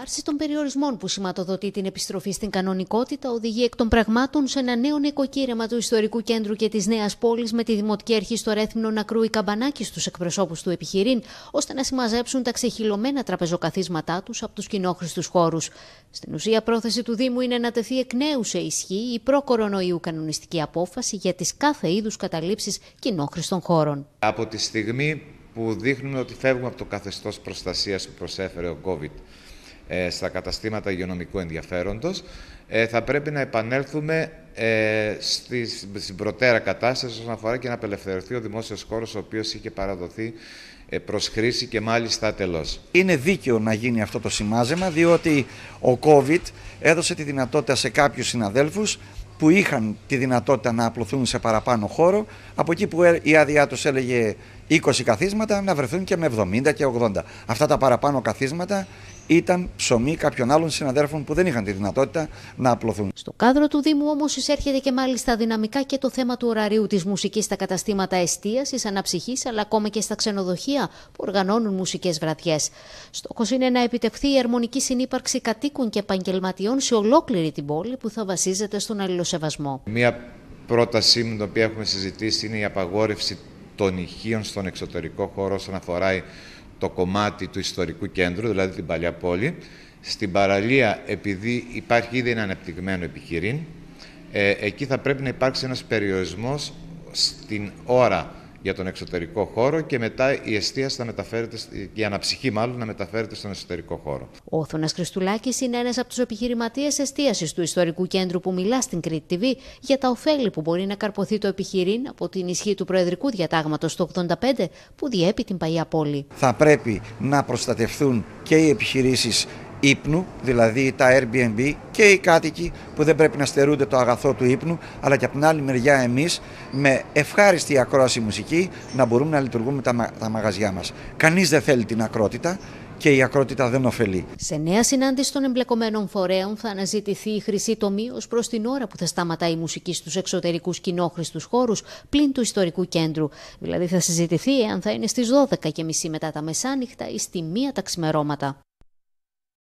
άρση των περιορισμών που σηματοδοτεί την επιστροφή στην κανονικότητα οδηγεί εκ των πραγμάτων σε ένα νέο νοικοκύρεμα του Ιστορικού Κέντρου και της Νέας Πόλης με τη Δημοτική Αρχή στο Ρέθμινο να κρούει καμπανάκι στους εκπροσώπους του επιχειρήν, ώστε να συμμαζέψουν τα ξεχυλωμένα τραπεζοκαθίσματά τους από τους κοινόχρηστους χώρους. Στην ουσία, πρόθεση του Δήμου είναι να τεθεί εκ νέου σε ισχύ η προ-κορονοϊού κανονιστική απόφαση για τις κάθε είδους καταλήψεις κοινόχρηστων χώρων. Από τη στιγμή που δείχνουμε ότι φεύγουμε από το καθεστώς προστασίας που προσέφερε ο COVID ε, στα καταστήματα υγειονομικού ενδιαφέροντος, ε, θα πρέπει να επανέλθουμε ε, στη, στην προτέρα κατάσταση όσον αφορά και να απελευθερωθεί ο δημόσιος χώρος ο οποίος είχε παραδοθεί προς χρήση και μάλιστα τελώς. Είναι δίκαιο να γίνει αυτό το σημάζεμα διότι ο COVID έδωσε τη δυνατότητα σε κάποιους συναδέλφους που είχαν τη δυνατότητα να απλωθούν σε παραπάνω χώρο, από εκεί που η άδειά τους έλεγε 20 καθίσματα, να βρεθούν και με 70 και 80. Αυτά τα παραπάνω καθίσματα ήταν ψωμί κάποιων άλλων συναδέρφων που δεν είχαν τη δυνατότητα να απλωθούν. Στο κάδρο του Δήμου όμως εισέρχεται και μάλιστα δυναμικά και το θέμα του ωραρίου της μουσικής στα καταστήματα εστίασης, αναψυχής αλλά ακόμα και στα ξενοδοχεία που οργανώνουν μουσικές βραδιές. Στόχος είναι να επιτευχθεί η αρμονική συνύπαρξη κατοίκων και επαγγελματιών σε ολόκληρη την πόλη που θα βασίζεται στον αλληλοσεβασμό. Μία πρότασή με την οποία έχουμε συζητήσει είναι η απαγόρευση των ηχείων στον εξωτερικό χώρο όσον αφορά το κομμάτι του ιστορικού κέντρου, δηλαδή την παλιά πόλη. Στην παραλία, επειδή υπάρχει ήδη ένα ανεπτυγμένο επιχειρήν, ε, εκεί θα πρέπει να υπάρξει ένας περιορισμός στην ώρα για τον εξωτερικό χώρο και μετά η εστίαση θα μεταφέρεται, η αναψυχή μάλλον να μεταφέρεται στον εσωτερικό χώρο. Ο Θωνα Χριστουλάκης είναι ένας από τους επιχειρηματίες εστίασης του Ιστορικού Κέντρου που μιλά στην Κρήτη TV για τα ωφέλη που μπορεί να καρποθεί το επιχειρήν από την ισχύ του Προεδρικού Διατάγματος του 85 που διέπει την παλιά πόλη. Θα πρέπει να προστατευθούν και οι επιχειρήσεις ύπνου, δηλαδή τα Airbnb και οι κάτοικοι που δεν πρέπει να στερούνται το αγαθό του ύπνου, αλλά και από την άλλη μεριά εμείς με ευχάριστη ακρόαση μουσική να μπορούμε να λειτουργούμε τα, τα μαγαζιά μας. Κανείς δεν θέλει την ακρότητα και η ακρότητα δεν ωφελεί. Σε νέα συνάντηση των εμπλεκομένων φορέων θα αναζητηθεί η χρυσή τομή ως προς την ώρα που θα σταματάει η μουσική στους εξωτερικούς κοινόχρηστους χώρους πλην του ιστορικού κέντρου. Δηλαδή θα συζητηθεί εάν θα είναι στις 12.30 μετά τα μεσάνυχτα ή στη 1 τα ξημερώματα.